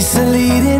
storms we chase